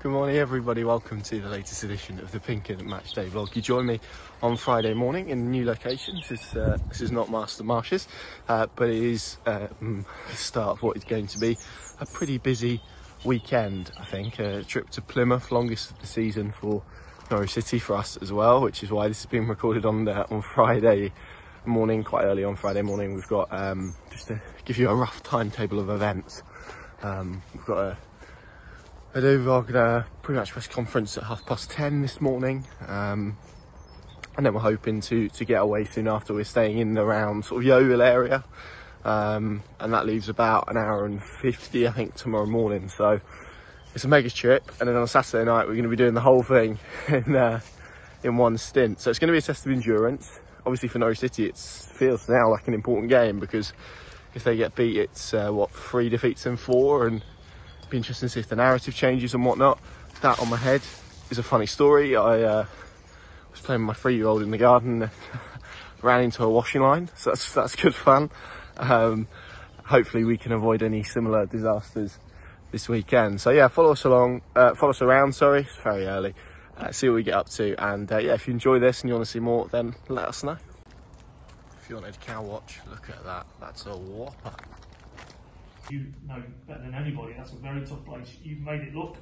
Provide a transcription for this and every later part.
Good morning, everybody. Welcome to the latest edition of the Pink Un Match Day vlog. You join me on Friday morning in a new location. This is, uh, this is not Master Marshes, uh, but it is uh, mm, the start of what is going to be a pretty busy weekend, I think. A trip to Plymouth, longest of the season for Norwich City for us as well, which is why this has been recorded on the, on Friday morning, quite early on Friday morning. We've got, um, just to give you a rough timetable of events, um, we've got a I do a pretty much press conference at half past 10 this morning. Um, and then we're hoping to, to get away soon after. We're staying in the around sort of Yeovil area. Um, and that leaves about an hour and 50, I think, tomorrow morning. So it's a mega trip. And then on Saturday night, we're going to be doing the whole thing in, uh, in one stint. So it's going to be a test of endurance. Obviously for Norwich City, it feels now like an important game because if they get beat, it's uh, what, three defeats in four. And be interesting to see if the narrative changes and whatnot. That on my head is a funny story. I uh, was playing with my three-year-old in the garden, ran into a washing line, so that's that's good fun. Um, hopefully, we can avoid any similar disasters this weekend. So yeah, follow us along, uh, follow us around. Sorry, it's very early. Uh, see what we get up to, and uh, yeah, if you enjoy this and you want to see more, then let us know. If you wanted cow watch, look at that. That's a whopper you know better than anybody. That's a very tough place. You've made it look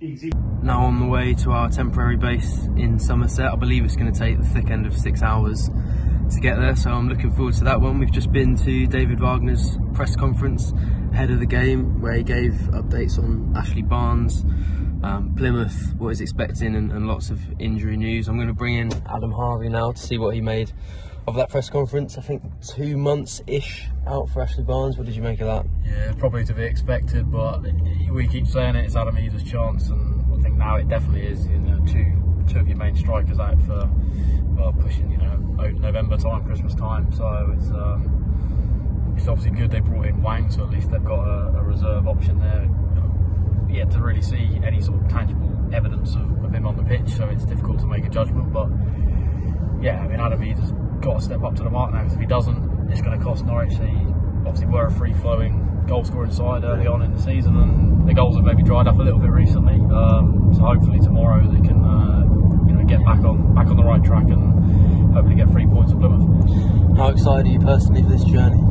easy. Now on the way to our temporary base in Somerset. I believe it's going to take the thick end of six hours to get there, so I'm looking forward to that one. We've just been to David Wagner's press conference ahead of the game where he gave updates on Ashley Barnes, um, Plymouth, what he's expecting, and, and lots of injury news. I'm going to bring in Adam Harvey now to see what he made of that press conference. I think two months ish out for Ashley Barnes. What did you make of that? Yeah, probably to be expected, but we keep saying it, it's Adam Idah's chance, and I think now it definitely is. You know, two two of your main strikers out for well, pushing, you know, November time, Christmas time. So it's um, it's obviously good they brought in Hwang, so at least they've got a, a reserve option there. Yet to really see any sort of tangible evidence of, of him on the pitch, so it's difficult to make a judgment. But yeah, I mean, Adam Idah's got to step up to the mark now because if he doesn't, it's going to cost Norwich. They obviously were a free flowing goal scoring side early on in the season, and the goals have maybe dried up a little bit recently. Um, so hopefully tomorrow they can uh, you know get back on back on the right track and hopefully get three points at Plymouth. How excited are you personally for this journey?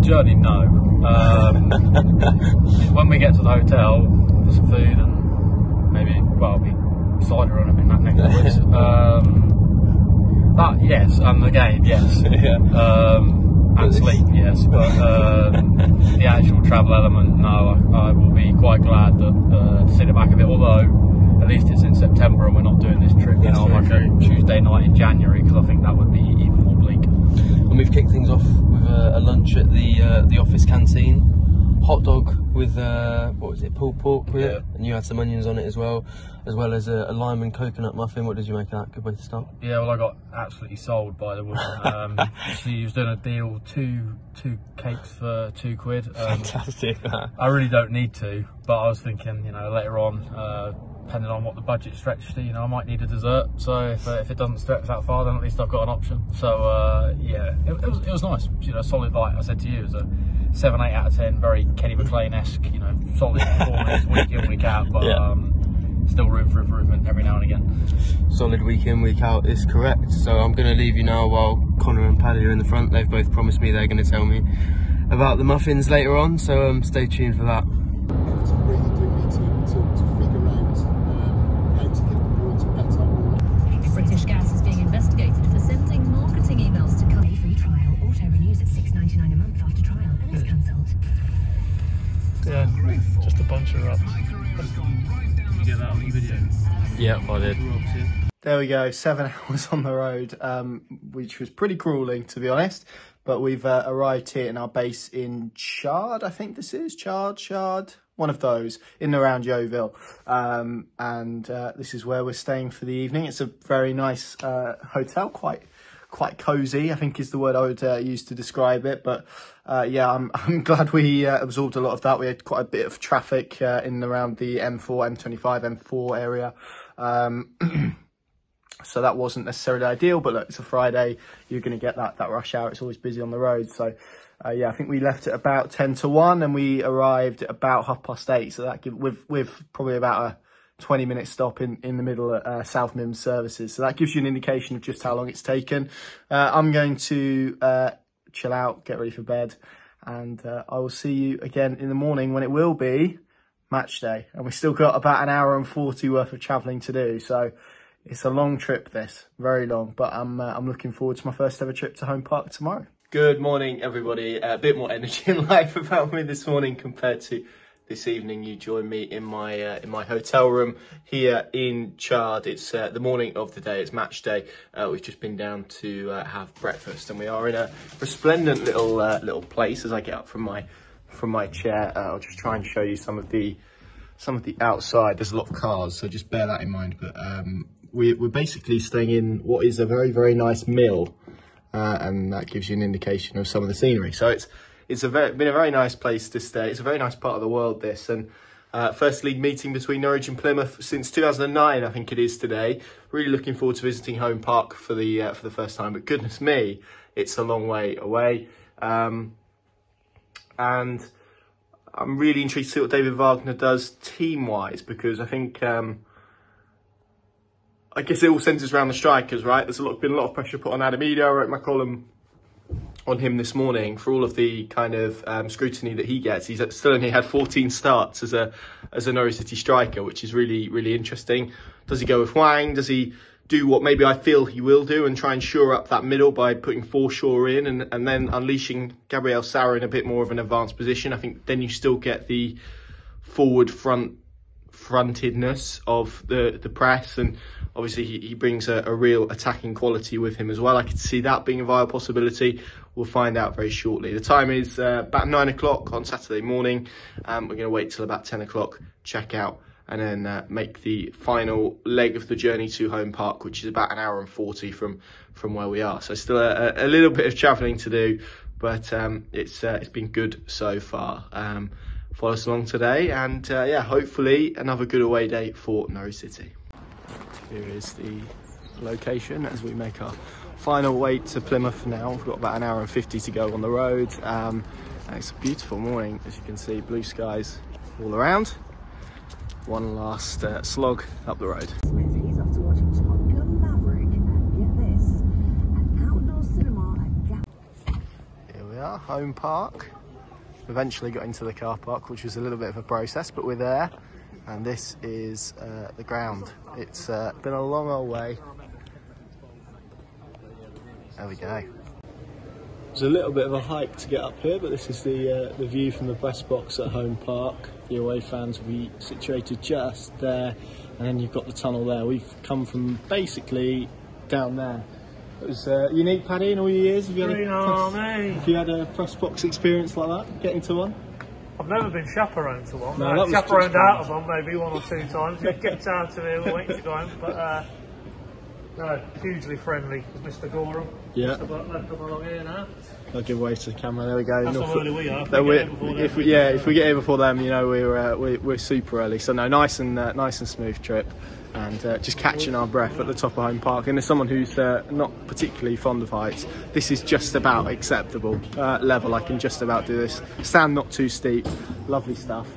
Journey, no. Um, when we get to the hotel for some food and maybe well, be cider on it in that neck of the woods. That yes, and again yes. yeah. Um, and sleep, yes, but um, the actual travel element, no, I, I, will be quite glad that uh, to see the back of it. Although at least it's in September and we're not doing this trip, you know, on like a Tuesday night in January because I think that would be even more bleak. And we've kicked things off with a, a lunch at the uh, the office canteen hot dog with uh, what was it, pulled pork with yeah. it, and you had some onions on it as well, as well as a, a, lime and coconut muffin. What did you make of that? Good way to start. Yeah, well, I got absolutely sold by the woman. Um, she was doing a deal, two two cakes for two quid. Um, Fantastic. I really don't need to, but I was thinking, you know, later on. Uh, depending on what the budget stretched to, you know, I might need a dessert. So if, uh, if it doesn't stretch that far, then at least I've got an option. So uh, yeah, it, it, was, it was nice. You know, solid. Like I said to you, it was a seven, eight out of ten. Very Kenny McLean esque. You know, solid performance week in, week out. But yeah. um, still room for improvement every now and again. Solid week in, week out is correct. So I'm going to leave you now while Connor and Paddy are in the front. They've both promised me they're going to tell me about the muffins later on. So um, stay tuned for that. Yeah, just a bunch of up. You get that on the video? Yeah, I did. There we go, seven hours on the road, um, which was pretty grueling to be honest. But we've uh, arrived here in our base in Chard, I think this is Chard, Chard, one of those in and around Yeovil. Um, and uh, this is where we're staying for the evening. It's a very nice uh, hotel, quite quite cozy, I think is the word I would uh, use to describe it. But uh, yeah, I'm, I'm glad we uh, absorbed a lot of that. We had quite a bit of traffic uh, in around the M4, M25, M4 area. Um, so that wasn't necessarily ideal, but look, it's a Friday. You're going to get that, that rush hour. It's always busy on the road. So uh, yeah, I think we left at about 10 to 1 and we arrived at about half past 8. So that give, with, with probably about a 20 minute stop in, in the middle at uh, South Mimms services. So that gives you an indication of just how long it's taken. Uh, I'm going to uh, chill out, get ready for bed, and uh, I will see you again in the morning when it will be match day. And we've still got about an hour and 40 worth of travelling to do. So it's a long trip this, very long, but I'm, uh, I'm looking forward to my first ever trip to Home Park tomorrow. Good morning, everybody. a bit more energy in life about me this morning compared to this evening you join me in my uh, in my hotel room here in Chard. It's uh, the morning of the day. It's match day. Uh, we've just been down to uh, have breakfast, and we are in a resplendent little uh, little place. As I get up from my from my chair, uh, I'll just try and show you some of the some of the outside. There's a lot of cars, so just bear that in mind. But um, we, we're basically staying in what is a very very nice mill, and that gives you an indication of some of the scenery. So it's it's a very, been a very nice place to stay. It's a very nice part of the world, this. And uh, first league meeting between Norwich and Plymouth since 2009, I think it is today. Really looking forward to visiting Home Park for the uh, for the first time. But goodness me, it's a long way away. Um, and I'm really intrigued to see what David Wagner does team-wise because I think um, I guess it all centres around the strikers, right? There's a lot, been a lot of pressure put on Adam Idah. I wrote my column on him this morning for all of the kind of um, scrutiny that he gets. He's still only had 14 starts as a as a Norwich City striker, which is really really interesting. Does he go with Hwang? Does he do what maybe I feel he will do and try and shore up that middle by putting Forshaw in and, and then unleashing Gabriel Sara in a bit more of an advanced position? I think then you still get the forward front frontedness of the the press and obviously he, he brings a, a, real attacking quality with him as well. I could see that being a viable possibility. We'll find out very shortly. The time is uh, about nine o'clock on Saturday morning. Um, we're going to wait till about 10 o'clock, check out and then uh, make the final leg of the journey to Home Park, which is about an hour and 40 from, from where we are. So still a, a little bit of travelling to do, but um, it's, uh, it's been good so far. Um, follow us along today and uh, yeah, hopefully another good away day for Norwich City. Here is the location as we make our final way to Plymouth now. We've got about an hour and 50 to go on the road. Um, it's a beautiful morning, as you can see, blue skies all around. One last uh, slog up the road. He's off to watching Top Gun Maverick and get this, an outdoor cinema at Gap. Here we are, Home Park. Eventually got into the car park, which was a little bit of a process, but we're there and this is uh, the ground. It's uh, been a long old way. There we go. It's a little bit of a hike to get up here, but this is the uh, the view from the press box at Home Park. The away fans will be situated just there, and then you've got the tunnel there. We've come from basically down there. It was uh, unique, Paddy, in all your years. Have you, had Green a press, Army. have you had a press box experience like that, getting to one? I've never been chaperoned to one. No, No, chaperoned out of one maybe one or two times. It gets out of here, we're waiting to go home. But uh, no, hugely friendly with Mr. Gorham. Yeah. Mr. Butler, come along here now. I'll give way to the camera. There we go. That's how early we are. If we get if we- yeah, if we get here before them, you know, we're uh, we're, we're super early. So no, nice and uh, nice and smooth trip, and uh, just catching our breath at the top of Home Park. And as someone who's uh, not particularly fond of heights, this is just about acceptable uh, level. I can just about do this. Stand not too steep. Lovely stuff.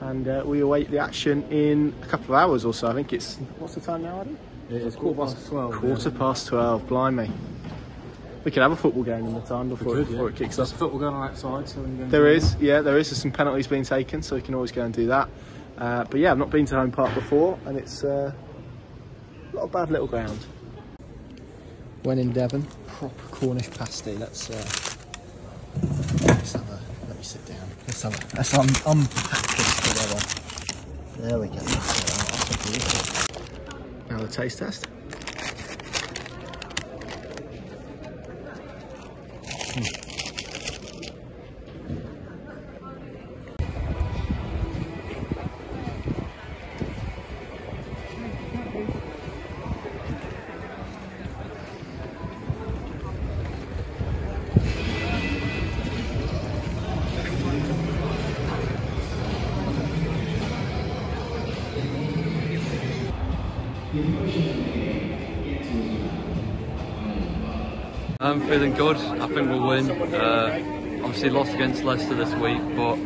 And uh, we await the action in a couple of hours or so. I think it's what's the time now, Adam? It is quarter past 12. Quarter past twelve. Blimey. We could have a football game in the time before, it, before it kicks off. There's football going on outside, so we can go and There yeah, there is. There's some penalties being taken, so we can always go and do that. Uh, but yeah, I've not been to Home Park before, and it's uh, not a bad little ground. When in Devon, proper Cornish pasty. Let's, uh, let's have a. Let me sit down. Let's have a. Let's un- unpack this together. There we go. Now the taste test. I'm feeling good. I think we'll win. Uh, obviously lost against Leicester this week, but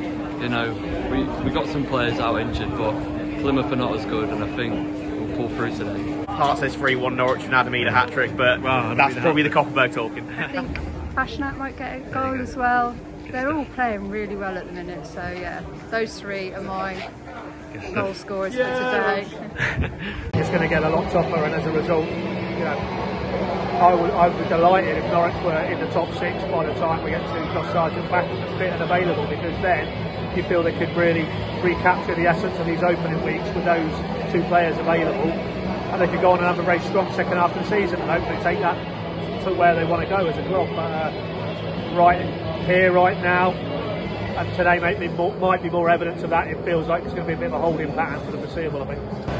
you know we we got some players out injured, but Plymouth are not as good, and I think we'll pull through today. Hart says 3 1 Norwich and Adam Idah hat trick, but that's probably the Kopparberg talking. I think Fassnacht might get a goal as well. They're all playing really well at the minute, so yeah, those three are my goal scorers for today. it's going to get a lot tougher, and as a result, you know, I would, I would be delighted if Norwich were in the top six by the time we get to Josh Sargent back fit and available, because then you feel they could really recapture the essence of these opening weeks with those two players available, and they could go on and have a very strong second half of the season and hopefully take that to where they want to go as a club. But uh, right here, right now, and today might be, more, might be more evidence of that. It feels like it's going to be a bit of a holding pattern for the foreseeable, I think.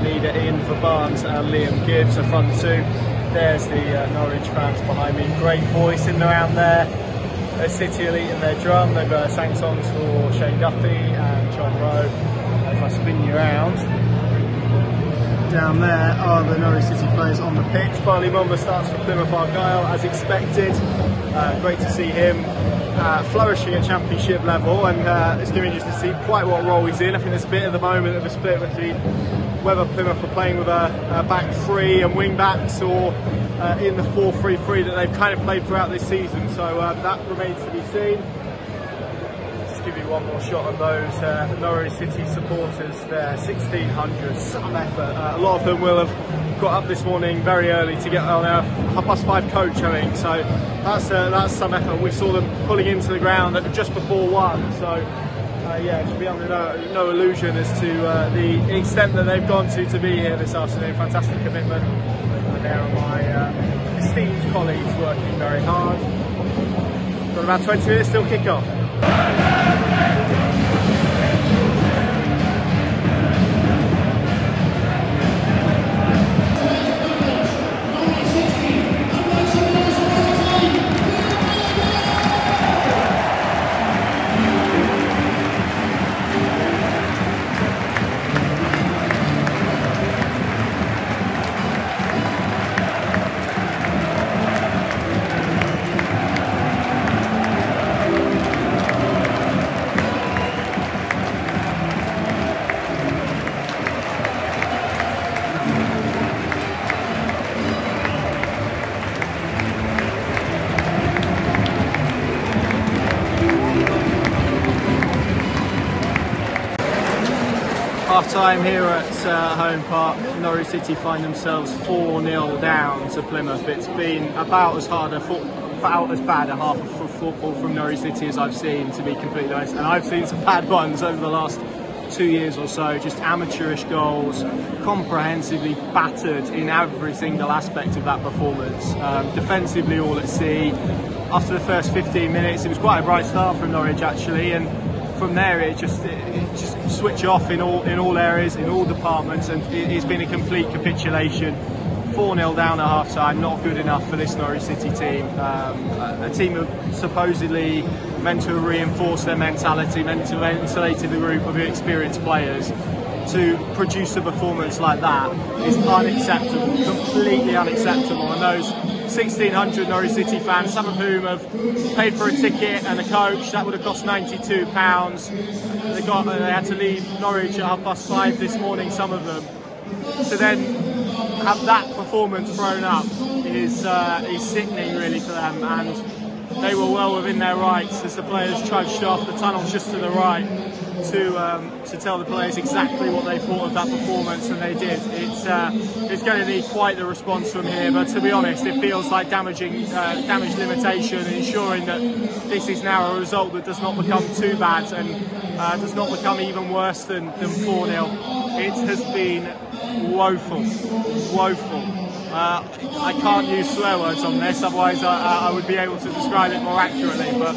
Hwang and for Barnes and Liam Gibbs, a front two. There's the uh, Norwich fans behind me. Great voice in around there. Uh, City Elite in their drum. They've uh, sang songs for Shane Duffy and John Rowe. If I spin you around, down there are the Norwich City players on the pitch. Bali Mumba starts for Plymouth Argyle as expected. Uh, great to see him uh, flourishing at championship level and uh, it's going to to see quite what role he's in. I think there's a bit at the moment of a split between whether Plymouth are playing with a, a back three and wing backs or uh, in the 4-3-3 that they've kind of played throughout this season. So uh, that remains to be seen just give you one more shot of those uh, Norwich City supporters there, 1600, some effort. Uh, a lot of them will have got up this morning very early to get on our half past five coach, I think. So that's uh, that's some effort. We saw them pulling into the ground just before one. So uh, yeah, should be under no, no illusion as to uh, the extent that they've gone to to be here this afternoon. Fantastic commitment. And there are my uh, esteemed colleagues working very hard. Got about 20 minutes till kick off. Time here at uh, Home Park. Norwich City find themselves 4 0 down to Plymouth. It's been about as hard a foot, about as bad a half of football from Norwich City as I've seen, to be completely honest. And I've seen some bad ones over the last two years or so. Just amateurish goals, comprehensively battered in every single aspect of that performance. Um, defensively, all at sea. After the first 15 minutes, it was quite a bright start from Norwich actually, and from there it just it, just switch off in all in all areas in all departments and it, it's been a complete capitulation. 4-0 down at half time not good enough for this Norwich City team. Um, a, team of supposedly meant to reinforce their mentality meant to have insulated the group of experienced players. To produce a performance like that is unacceptable completely unacceptable. And those 1,600 Norwich City fans, some of whom have paid for a ticket and a coach. That would have cost 92 pounds. They got, they had to leave Norwich at half past five this morning. Some of them. To then have that performance thrown up is uh, is sickening, really, for them. And they were well within their rights as the players trudged off. The tunnel's just to the right to um, to tell the players exactly what they thought of that performance, and they did. It's uh, it's going to need quite the response from here, but to be honest, it feels like damaging uh, damage limitation ensuring that this is now a result that does not become too bad and uh, does not become even worse than than four 0 It has been woeful, woeful. Uh, I can't use swear words on this, otherwise I, I would be able to describe it more accurately. But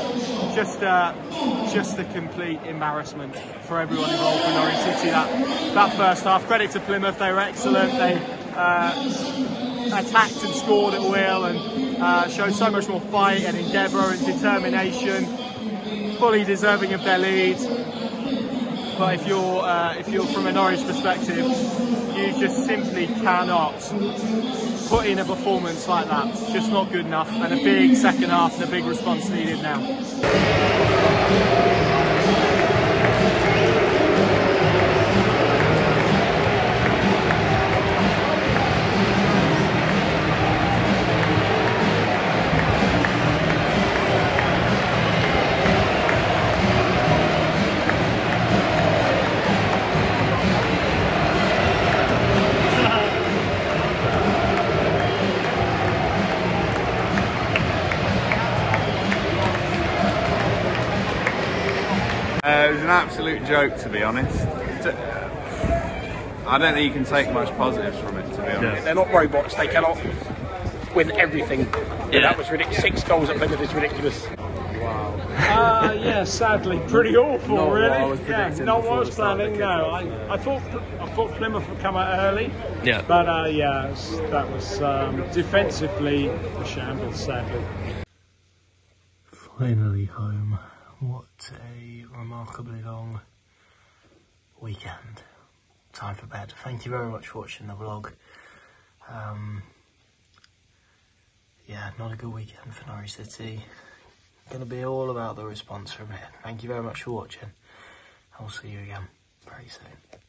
just uh, just a complete embarrassment for everyone involved in Norwich City. That that first half. Credit to Plymouth, they were excellent. They uh, attacked and scored at will and uh, showed so much more fight and endeavour and determination. Fully deserving of their lead. But if you're uh, if you're from a Norwich perspective, you just simply cannot put in a performance like that. Just not good enough, and a big second half and a big response needed now. Absolute joke, to be honest. I don't think you can take much positives from it, to be honest. They're not robots. They cannot win everything. Yeah. That was ridiculous. Six goals at Plymouth is ridiculous. Uh, yeah, sadly, pretty awful, Not really. I yeah, predicting not what I was the planning. No, I, I thought I thought Plymouth would come out early. Yeah. But uh, yeah, that was um, defensively a shambles, sadly. Finally home. What a remarkably long weekend. Time for bed. Thank you very much for watching the vlog. Um, yeah, not a good weekend for Norwich City. Gonna be all about the response from here. Thank you very much for watching. I'll see you again very soon.